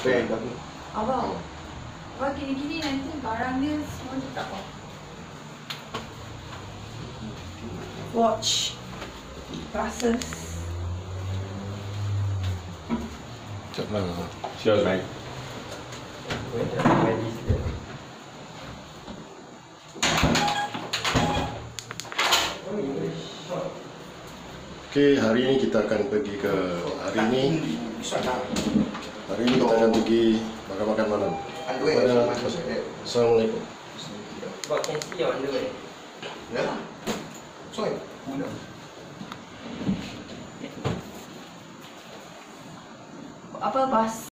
Bag aku. Abang. Abang gini-gini nanti barang dia semua dia tak apa. Watch. Glasses. Tak pernah. Cheers, mate. Okey, hari ini kita akan pergi ke hari ini hari ini kita akan pergi makan makan malam. Pada Assalamualaikum. But can see your underwear. Ya. Soy. Udah. Apa bas